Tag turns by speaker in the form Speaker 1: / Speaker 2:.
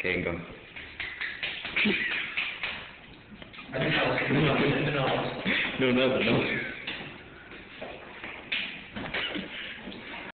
Speaker 1: Okay, go. No, no, no.